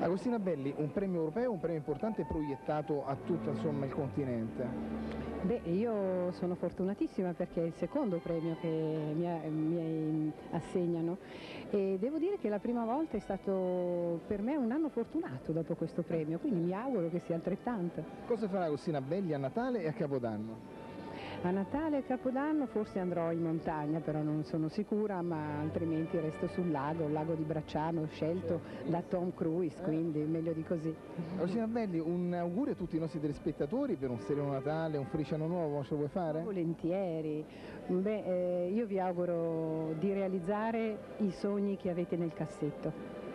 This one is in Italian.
Agostina Belli, un premio europeo, un premio importante proiettato a tutto insomma, il continente. Beh, io sono fortunatissima perché è il secondo premio che mi, mi, assegnano e devo dire che la prima volta è stato per me un anno fortunato dopo questo premio, quindi mi auguro che sia altrettanto. Cosa farà Agostina Belli a Natale e a Capodanno? A Natale e Capodanno forse andrò in montagna, però non sono sicura, ma altrimenti resto sul lago, il lago di Bracciano, scelto da Tom Cruise, quindi meglio di così. Rosina Belli, un augurio a tutti i nostri telespettatori per un sereno Natale, un felice anno nuovo, ce lo vuoi fare? Volentieri. Beh, eh, io vi auguro di realizzare i sogni che avete nel cassetto.